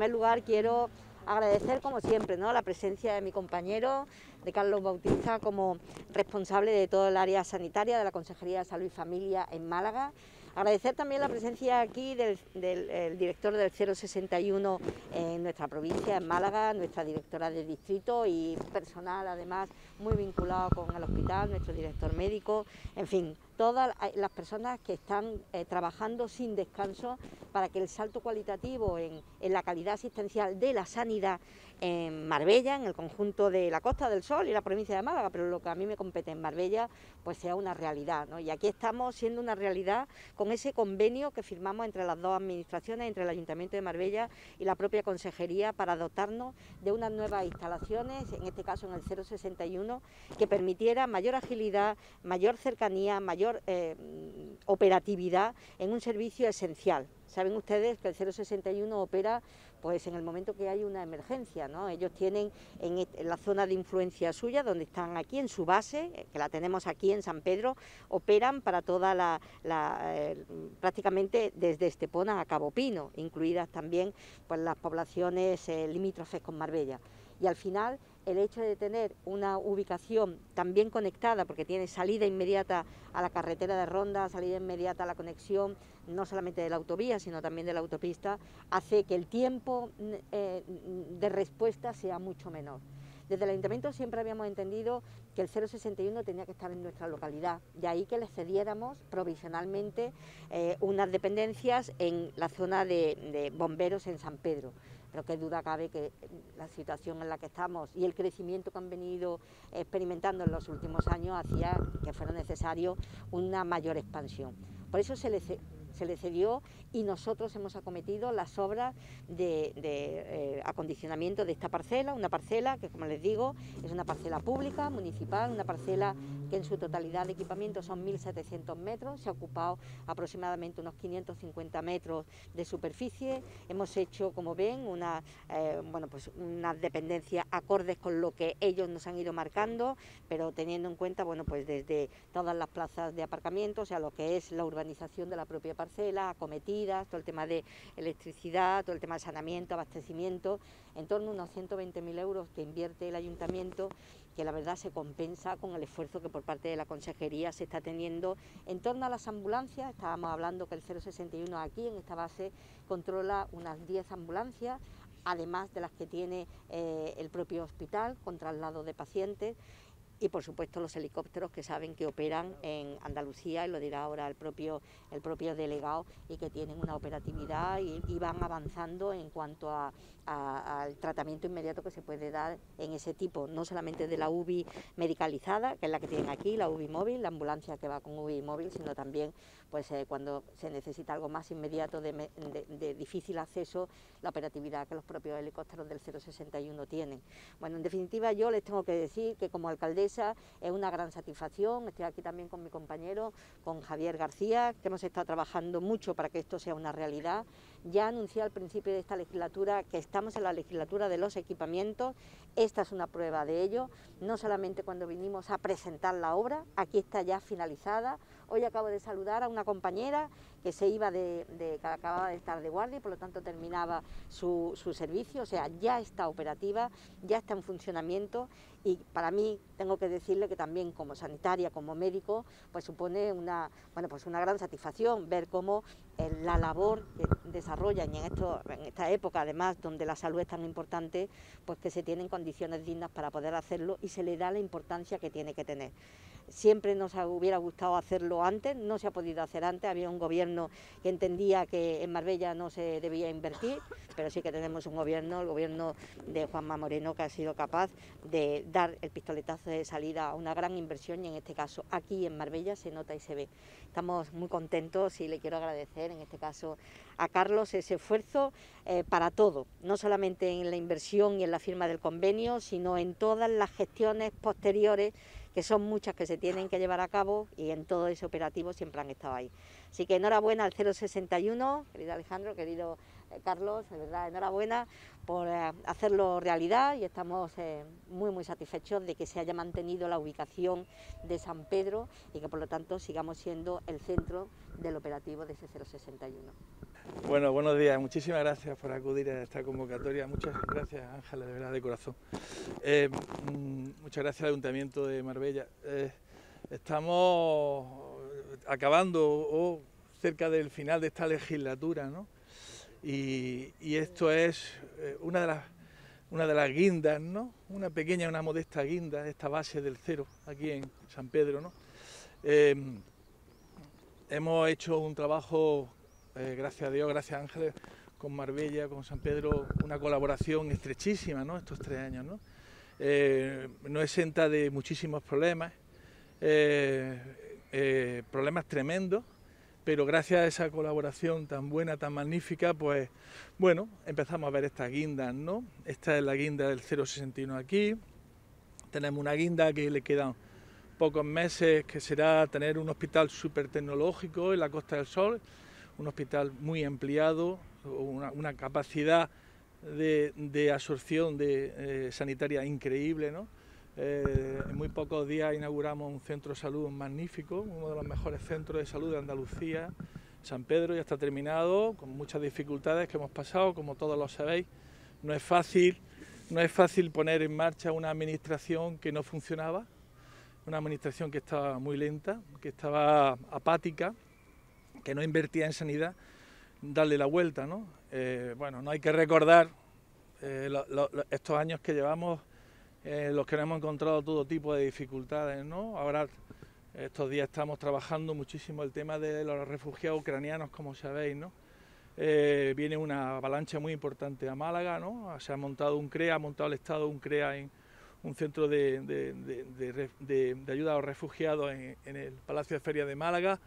primer lugar quiero agradecer como siempre ¿no? la presencia de mi compañero, de Carlos Bautista, como responsable de todo el área sanitaria de la Consejería de Salud y Familia en Málaga. Agradecer también la presencia aquí del, director del 061 en nuestra provincia, en Málaga, nuestra directora de distrito y personal además muy vinculado con el hospital, nuestro director médico, en fin, todas las personas que están eh, trabajando sin descanso para que el salto cualitativo en, la calidad asistencial de la sanidad en Marbella, en el conjunto de la Costa del Sol y la provincia de Málaga, pero lo que a mí me compete en Marbella, pues sea una realidad. Y aquí estamos siendo una realidad con ese convenio que firmamos entre las dos administraciones, entre el Ayuntamiento de Marbella y la propia Consejería, para dotarnos de unas nuevas instalaciones, en este caso en el 061, que permitiera mayor agilidad, mayor cercanía, mayor eh, operatividad en un servicio esencial. Saben ustedes que el 061 opera pues en el momento que hay una emergencia, ¿no? Ellos tienen en, la zona de influencia suya, donde están aquí en su base, eh, que la tenemos aquí en San Pedro, operan para toda la, eh, prácticamente desde Estepona a Cabo Pino, incluidas también pues las poblaciones limítrofes con Marbella. Y al final el hecho de tener una ubicación también conectada, porque tiene salida inmediata a la carretera de Ronda, salida inmediata a la conexión no solamente de la autovía, sino también de la autopista, hace que el tiempo eh, de respuesta sea mucho menor. Desde el Ayuntamiento siempre habíamos entendido que el 061 tenía que estar en nuestra localidad, de ahí que le cediéramos provisionalmente eh, unas dependencias en la zona de bomberos en San Pedro pero qué duda cabe que la situación en la que estamos y el crecimiento que han venido experimentando en los últimos años hacía que fuera necesario una mayor expansión. Por eso se le, se le cedió y nosotros hemos acometido las obras de, eh, acondicionamiento de esta parcela, una parcela que, como les digo, es una parcela pública, municipal, una parcela que en su totalidad de equipamiento son 1.700 metros, se ha ocupado aproximadamente unos 550 metros de superficie, hemos hecho, como ven, una, eh, bueno, pues unas dependencias acordes con lo que ellos nos han ido marcando, pero teniendo en cuenta, bueno, pues desde todas las plazas de aparcamiento, o sea, lo que es la urbanización de la propia parcela, acometidas, todo el tema de electricidad, todo el tema de saneamiento, abastecimiento, en torno a unos 120.000 euros que invierte el ayuntamiento que la verdad se compensa con el esfuerzo que por parte de la consejería se está teniendo en torno a las ambulancias. Estábamos hablando que el 061 aquí en esta base controla unas 10 ambulancias, además de las que tiene eh, el propio hospital con traslado de pacientes y por supuesto los helicópteros que saben que operan en Andalucía, y lo dirá ahora el propio, el propio delegado, y que tienen una operatividad y, van avanzando en cuanto al tratamiento inmediato que se puede dar en ese tipo, no solamente de la UBI medicalizada, que es la que tienen aquí, la UBI móvil, la ambulancia que va con UBI móvil, sino también pues eh, cuando se necesita algo más inmediato de, de, difícil acceso, la operatividad que los propios helicópteros del 061 tienen. Bueno, en definitiva yo les tengo que decir que como alcaldesa es una gran satisfacción. Estoy aquí también con mi compañero, con Javier García, que hemos estado trabajando mucho para que esto sea una realidad. Ya anuncié al principio de esta legislatura que estamos en la legislatura de los equipamientos. Esta es una prueba de ello, no solamente cuando vinimos a presentar la obra, aquí está ya finalizada. Hoy acabo de saludar a una compañera que se iba de, que acababa de estar de guardia y por lo tanto terminaba su, servicio, o sea, ya está operativa, ya está en funcionamiento y para mí tengo que decirle que también como sanitaria, como médico, pues supone una, bueno, pues una gran satisfacción ver cómo eh, la labor que desarrollan y en, esto, en esta época además donde la salud es tan importante, pues que se tienen condiciones dignas para poder hacerlo y se le da la importancia que tiene que tener. Siempre nos hubiera gustado hacerlo antes, no se ha podido hacer antes, había un gobierno que entendía que en Marbella no se debía invertir, pero sí que tenemos un gobierno, el gobierno de Juanma Moreno, que ha sido capaz de dar el pistoletazo de salida a una gran inversión y en este caso aquí en Marbella se nota y se ve. Estamos muy contentos y le quiero agradecer en este caso a Carlos ese esfuerzo eh, para todo, no solamente en la inversión y en la firma del convenio, sino en todas las gestiones posteriores que son muchas que se tienen que llevar a cabo y en todo ese operativo siempre han estado ahí. Así que enhorabuena al 061, querido Alejandro, querido eh, Carlos, de verdad, enhorabuena por eh, hacerlo realidad y estamos eh, muy muy satisfechos de que se haya mantenido la ubicación de San Pedro y que por lo tanto sigamos siendo el centro del operativo de ese 061. Bueno, buenos días. Muchísimas gracias por acudir a esta convocatoria. Muchas gracias, Ángela, de verdad, de corazón. Eh, mm, muchas gracias al Ayuntamiento de Marbella. Eh, estamos acabando o cerca del final de esta legislatura, ¿no? Y, esto es eh, una de las una de las guindas, ¿no? Una pequeña, una modesta guinda, esta base del cero, aquí en San Pedro, ¿no? hemos hecho un trabajo eh, gracias a Dios, gracias a Ángeles, con Marbella, con San Pedro, una colaboración estrechísima ¿no? estos tres años. ¿no? Eh, no exenta de muchísimos problemas, eh, problemas tremendos, pero gracias a esa colaboración tan buena, tan magnífica, pues bueno, empezamos a ver estas guindas, ¿no? Esta es la guinda del 061 aquí, tenemos una guinda que le quedan pocos meses, que será tener un hospital súper tecnológico en la Costa del Sol, un hospital muy ampliado, una, capacidad de, absorción de, eh, sanitaria increíble. ¿no? Eh, en muy pocos días inauguramos un centro de salud magnífico, uno de los mejores centros de salud de Andalucía. San Pedro ya está terminado, con muchas dificultades que hemos pasado, como todos lo sabéis. No es fácil, no es fácil poner en marcha una administración que no funcionaba, una administración que estaba muy lenta, que estaba apática, que no invertía en sanidad, darle la vuelta, ¿no? Eh, bueno, no hay que recordar eh, estos años que llevamos, eh, los que nos hemos encontrado todo tipo de dificultades, ¿no? Ahora, estos días estamos trabajando muchísimo el tema de los refugiados ucranianos, como sabéis, ¿no? viene una avalancha muy importante a Málaga, ¿no? Se ha montado un CREA, ha montado el Estado un CREA en un centro de, ayuda a los refugiados en, en el Palacio de Feria de Málaga,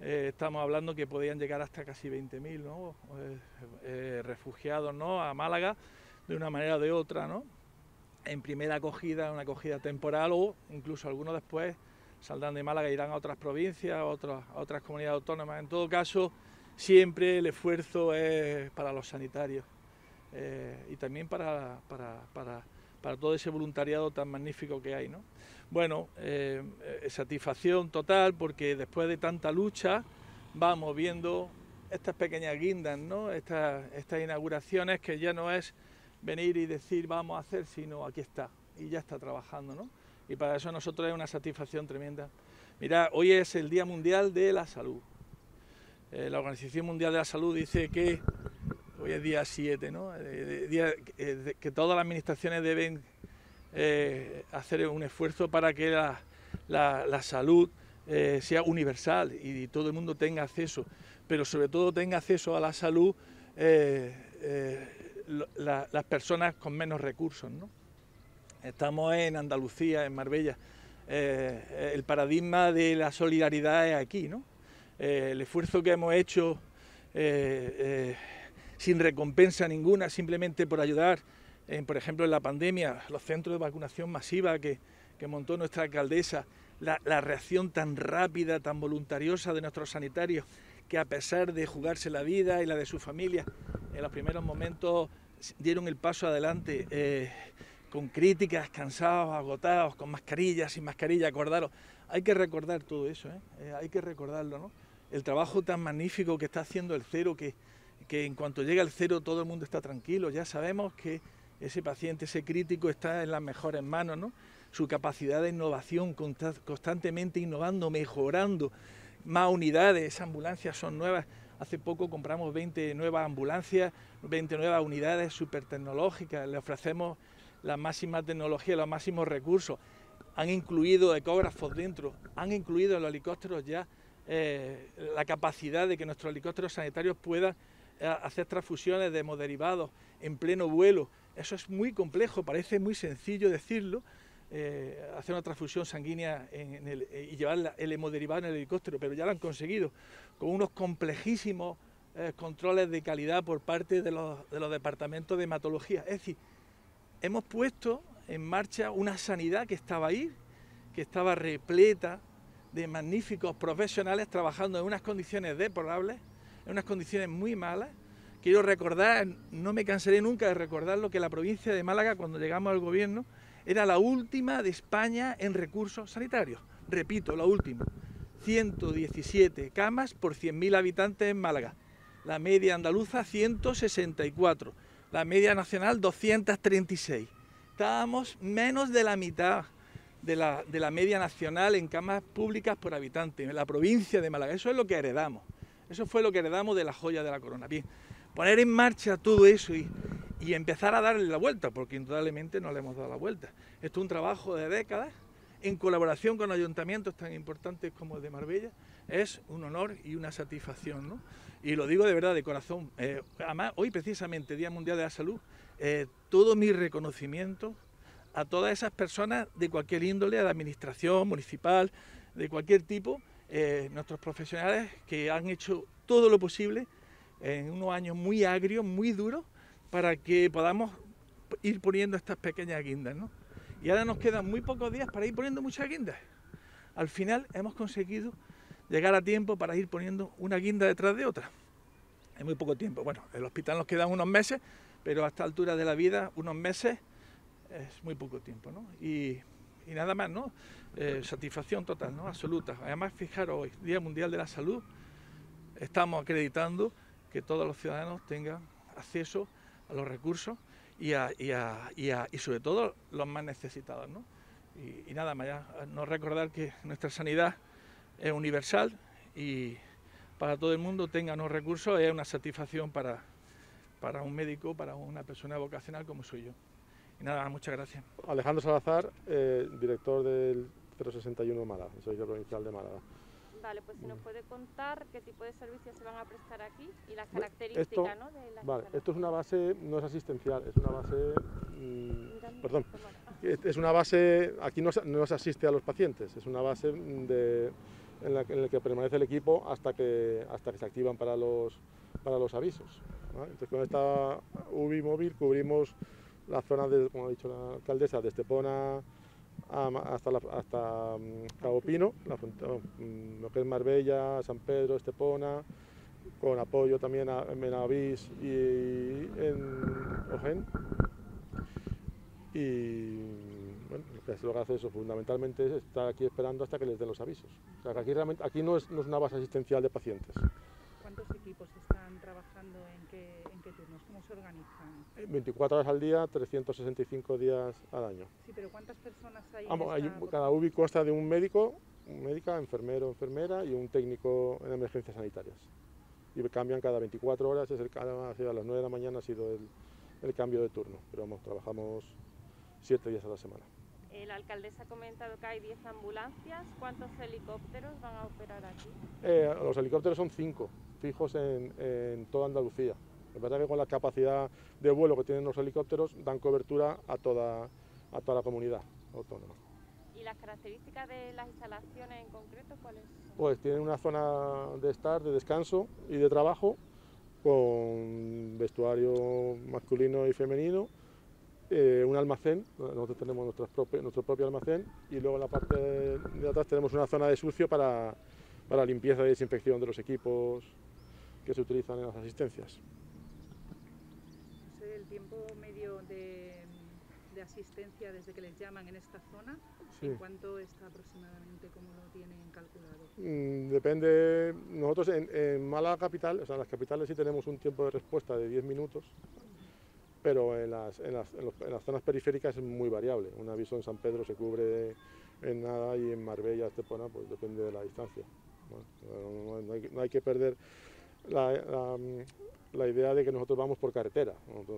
eh, estamos hablando que podían llegar hasta casi 20.000 ¿no? Eh, eh, refugiados ¿no? a Málaga de una manera o de otra, ¿no? en primera acogida, una acogida temporal o incluso algunos después saldrán de Málaga e irán a otras provincias, a otras, a otras comunidades autónomas. En todo caso, siempre el esfuerzo es para los sanitarios y también para, para, para todo ese voluntariado tan magnífico que hay. ¿no? bueno, eh, eh, satisfacción total porque después de tanta lucha vamos viendo estas pequeñas guindas, ¿no? estas, inauguraciones que ya no es venir y decir vamos a hacer, sino aquí está y ya está trabajando. ¿no? Y para eso nosotros es una satisfacción tremenda. Mira, hoy es el Día Mundial de la Salud. Eh, la Organización Mundial de la Salud dice que hoy es día 7, ¿no? que todas las administraciones deben eh, hacer un esfuerzo para que la, salud eh, sea universal y todo el mundo tenga acceso, pero sobre todo tenga acceso a la salud eh, las personas con menos recursos. Estamos en Andalucía, en Marbella. el paradigma de la solidaridad es aquí. el esfuerzo que hemos hecho sin recompensa ninguna, simplemente por ayudar por ejemplo, en la pandemia, los centros de vacunación masiva que, montó nuestra alcaldesa, la, reacción tan rápida, tan voluntariosa de nuestros sanitarios, que a pesar de jugarse la vida y la de su familia, en los primeros momentos dieron el paso adelante eh, con críticas, cansados, agotados, con mascarillas, sin mascarilla, acordaros. Hay que recordar todo eso, ¿eh? Eh, hay que recordarlo, ¿no? El trabajo tan magnífico que está haciendo el cero, que, que en cuanto llega el cero todo el mundo está tranquilo, ya sabemos que ese paciente, ese crítico está en las mejores manos, ¿no? Su capacidad de innovación, constantemente innovando, mejorando, más unidades, esas ambulancias son nuevas. Hace poco compramos 20 nuevas ambulancias, 20 nuevas unidades súper tecnológicas, le ofrecemos la máxima tecnología, los máximos recursos. Han incluido ecógrafos dentro, han incluido en los helicópteros ya eh, la capacidad de que nuestros helicópteros sanitarios puedan hacer transfusiones de hemoderivados en pleno vuelo. Eso es muy complejo, parece muy sencillo decirlo, eh, hacer una transfusión sanguínea eh, y llevar el hemoderivado en el helicóptero, pero ya lo han conseguido con unos complejísimos eh, controles de calidad por parte de los, de los departamentos de hematología. Es decir, hemos puesto en marcha una sanidad que estaba ahí, que estaba repleta de magníficos profesionales trabajando en unas condiciones deplorables, en unas condiciones muy malas, Quiero recordar, no me cansaré nunca de recordarlo, que la provincia de Málaga, cuando llegamos al gobierno, era la última de España en recursos sanitarios. Repito, la última. 117 camas por 100.000 habitantes en Málaga. la media andaluza 164, la media nacional 236. Estábamos menos de la mitad de la, de la media nacional en camas públicas por habitante, en la provincia de Málaga. Eso es lo que heredamos. Eso fue lo que heredamos de la joya de la corona. Bien, poner en marcha todo eso y, empezar a darle la vuelta, porque indudablemente no le hemos dado la vuelta. Esto es un trabajo de décadas en colaboración con ayuntamientos tan importantes como el de Marbella, es un honor y una satisfacción. ¿no? Y lo digo de verdad, de corazón. Eh, además, hoy precisamente, Día Mundial de la Salud, eh, todo mi reconocimiento a todas esas personas de cualquier índole, a la administración municipal, de cualquier tipo, eh, nuestros profesionales que han hecho todo lo posible en unos años muy agrios, muy duros, para que podamos ir poniendo estas pequeñas guindas. ¿no? Y ahora nos quedan muy pocos días para ir poniendo muchas guindas. Al final hemos conseguido llegar a tiempo para ir poniendo una guinda detrás de otra. En muy poco tiempo. Bueno, el hospital nos quedan unos meses, pero a esta altura de la vida, unos meses es muy poco tiempo, ¿no? Nada más, ¿no? Eh, satisfacción total, ¿no? Absoluta. Además, fijaros, hoy, Día Mundial de la Salud, estamos acreditando que todos los ciudadanos tengan acceso a los recursos y, y, sobre todo los más necesitados. ¿no? Y, nada más, ya, no recordar que nuestra sanidad es universal y para todo el mundo tenga los recursos es una satisfacción para, para un médico, para una persona vocacional como soy yo. Y nada, muchas gracias. Alejandro Salazar, eh, director del 061 Málaga, Servicio Provincial de Málaga. Vale, pues si nos puede contar qué tipo de servicios se van a prestar aquí y las características ¿no? de la Vale, esto es una base, no es asistencial, es una base, mm, perdón, es una base, aquí no, no, se asiste a los pacientes, es una base de, en, la, en la que permanece el equipo hasta que, hasta que se activan para los, para los avisos. Entonces con esta UBI móvil cubrimos la zona, de, como ha dicho la alcaldesa, de Estepona hasta, hasta mm, Cabo Pino, mm, lo que es Marbella, San Pedro, Estepona, con apoyo también a, en Benavís y en Ojén. Y bueno, lo que hace eso fundamentalmente es estar aquí esperando hasta que les den los avisos. O sea, que aquí, realmente, aquí no, es, no es una base asistencial de pacientes. ¿Cuántos equipos están trabajando se organizan? 24 horas al día, 365 días al año. Sí, pero ¿cuántas personas hay? Vamos, hay cada UBI consta de un médico, un médica, enfermero, enfermera y un técnico en emergencias sanitarias. Y cambian cada 24 horas, es el, a las 9 de la mañana ha sido el, el cambio de turno, pero vamos, trabajamos 7 días a la semana. La alcaldesa ha comentado que hay 10 ambulancias. ¿Cuántos helicópteros van a operar aquí? Eh, los helicópteros son 5, fijos en, en toda Andalucía. Es verdad que con la capacidad de vuelo que tienen los helicópteros dan cobertura a toda, a toda la comunidad autónoma. ¿Y las características de las instalaciones en concreto cuáles son? Pues tienen una zona de estar, de descanso y de trabajo con vestuario masculino y femenino, eh, un almacén, nosotros tenemos nuestro propio almacén y luego en la parte de, atrás tenemos una zona de sucio para, para limpieza y desinfección de los equipos que se utilizan en las asistencias tiempo medio de, asistencia desde que les llaman en esta zona? ¿En cuánto está aproximadamente? ¿Cómo lo tienen calculado? Mm, depende. Nosotros en, en, Málaga capital, o sea, en las capitales sí tenemos un tiempo de respuesta de 10 minutos, pero en las, en, las, en, las, zonas periféricas es muy variable. Un aviso en San Pedro se cubre en nada y en Marbella, Estepona, pues depende de la distancia. no, hay, no, hay, que perder la, la, idea de que nosotros vamos por carretera,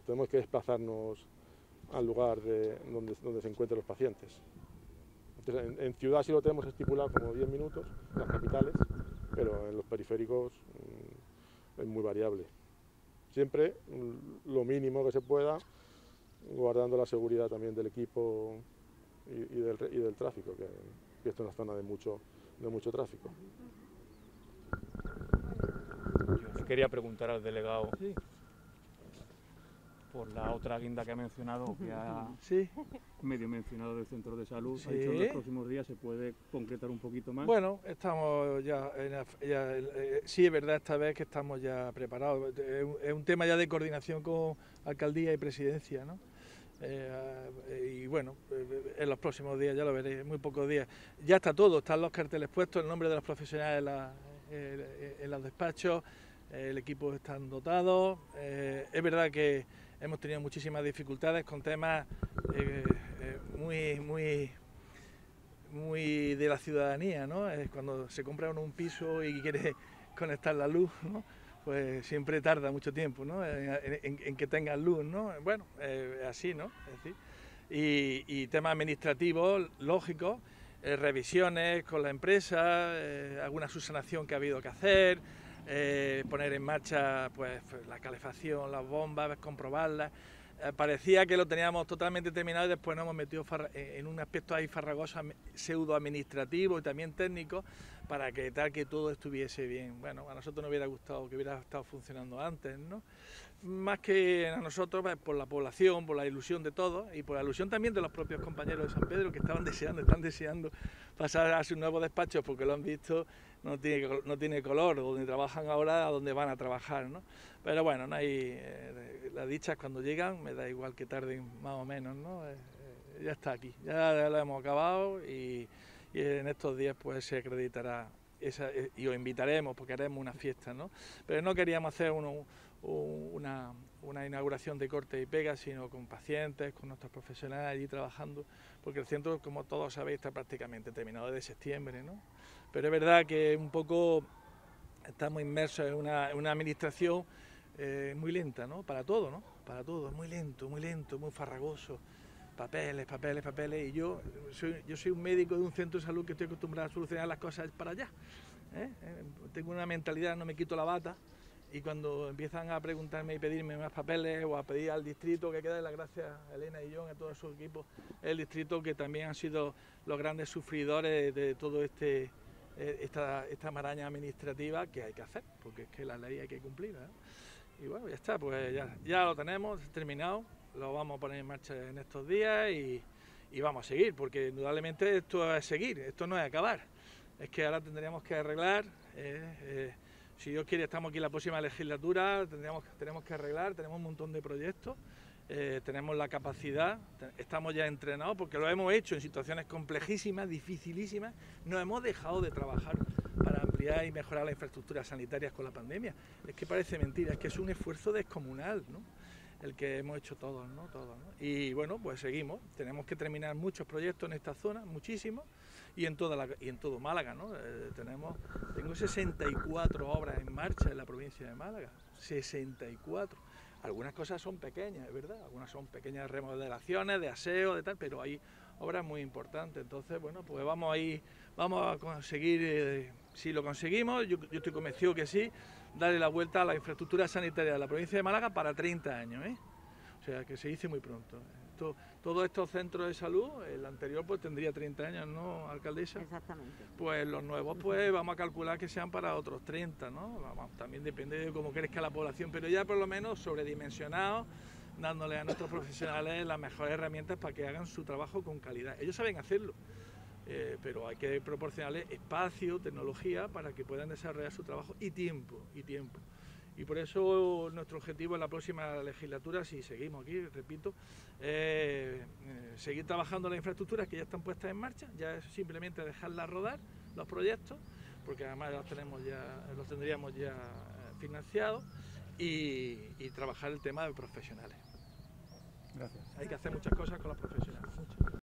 tenemos que desplazarnos al lugar de, donde, se encuentran los pacientes. en, ciudad sí lo tenemos estipulado como 10 minutos, en las capitales, pero en los periféricos mm, es muy variable. Siempre mm, lo mínimo que se pueda, guardando la seguridad también del equipo y, del, y del, tráfico, que, que, esto es una zona de mucho, de mucho tráfico quería preguntar al delegado por la otra guinda que ha mencionado, que ha medio mencionado del centro de salud. Ha dicho en los próximos días se puede concretar un poquito más. Bueno, estamos ya, eh, sí es verdad esta vez que estamos ya preparados. Es un tema ya de coordinación con alcaldía y presidencia, ¿no? Eh, y bueno, eh, en los próximos días ya lo veréis, muy pocos días. Ya está todo, están los carteles puestos, el nombre de los profesionales en, en los despachos, el equipo está dotado. Eh, es verdad que hemos tenido muchísimas dificultades con temas eh, eh, muy, muy, muy de la ciudadanía, ¿no? Es cuando se compra uno un piso y quiere conectar la luz, pues siempre tarda mucho tiempo ¿no? en, que tenga luz, ¿no? Bueno, así, ¿no? y, y temas administrativos, lógicos, revisiones con la empresa, alguna subsanación que ha habido que hacer, eh, poner en marcha pues, la calefacción, las bombas, comprobarlas. Eh, parecía que lo teníamos totalmente terminado y después nos hemos metido eh, en un aspecto ahí farragoso, pseudo administrativo y también técnico para que tal que todo estuviese bien. Bueno, a nosotros nos hubiera gustado que hubiera estado funcionando antes, ¿no? Más que a nosotros, pues, por la población, por la ilusión de todos y por la ilusión también de los propios compañeros de San Pedro que estaban deseando, están deseando pasar a sus nuevos despachos porque lo han visto no tiene, no tiene color, donde trabajan ahora a donde van a trabajar, ¿no? Pero bueno, no hay, eh, las dichas cuando llegan, me da igual que tarden más o menos, ¿no? Eh, eh, ya está aquí, ya, lo hemos acabado y, en estos días pues se acreditará esa, y os invitaremos porque haremos una fiesta, ¿no? Pero no queríamos hacer una, una, inauguración de corte y pega, sino con pacientes, con nuestros profesionales allí trabajando, porque el centro, como todos sabéis, está prácticamente terminado desde septiembre, ¿no? pero es verdad que un poco estamos inmersos en una, administración eh, muy lenta, ¿no? Para todo, ¿no? Para todo, muy lento, muy lento, muy farragoso. Papeles, papeles, papeles. Y yo soy, yo soy un médico de un centro de salud que estoy acostumbrado a solucionar las cosas para allá. ¿eh? Eh, tengo una mentalidad, no me quito la bata. Y cuando empiezan a preguntarme y pedirme más papeles o a pedir al distrito, que queda la gracia a Elena y John, a todo su equipo, el distrito que también han sido los grandes sufridores de todo este eh, esta, esta maraña administrativa que hay que hacer, porque es que la ley hay que cumplir. Y bueno, ya está, pues ya, ya lo tenemos terminado, lo vamos a poner en marcha en estos días y, y vamos a seguir, porque indudablemente esto es seguir, esto no es acabar. Es que ahora tendríamos que arreglar, eh, eh, si Dios quiere estamos aquí en la próxima legislatura, tendríamos, tenemos que arreglar, tenemos un montón de proyectos eh, tenemos la capacidad, estamos ya entrenados porque lo hemos hecho en situaciones complejísimas, dificilísimas, no hemos dejado de trabajar para ampliar y mejorar las infraestructuras sanitarias con la pandemia. Es que parece mentira, es que es un esfuerzo descomunal, ¿no? El que hemos hecho todos, ¿no? Todos, Y bueno, pues seguimos, tenemos que terminar muchos proyectos en esta zona, muchísimos, y en toda la, y en todo Málaga, ¿no? Eh, tenemos, tengo 64 obras en marcha en la provincia de Málaga, 64 algunas cosas son pequeñas, es verdad, algunas son pequeñas remodelaciones de aseo, de tal, pero hay obras muy importantes. Entonces, bueno, pues vamos ahí, vamos a conseguir, eh, si lo conseguimos, yo, estoy convencido que sí, darle la vuelta a la infraestructura sanitaria de la provincia de Málaga para 30 años, ¿eh? O sea, que se dice muy pronto todos estos centros de salud, el anterior pues tendría 30 años, ¿no, alcaldesa? Exactamente. Pues los nuevos pues vamos a calcular que sean para otros 30, ¿no? también depende de cómo crezca la población, pero ya por lo menos sobredimensionados, dándole a nuestros profesionales las mejores herramientas para que hagan su trabajo con calidad. Ellos saben hacerlo. Eh, pero hay que proporcionarles espacio, tecnología para que puedan desarrollar su trabajo y tiempo, y tiempo. Y por eso nuestro objetivo en la próxima legislatura, si seguimos aquí, repito, es eh, seguir trabajando las infraestructuras que ya están puestas en marcha, ya es simplemente dejarlas rodar, los proyectos, porque además los, tenemos ya, los tendríamos ya eh, financiados, y, trabajar el tema de profesionales. Gracias. Hay que hacer muchas cosas con los profesionales.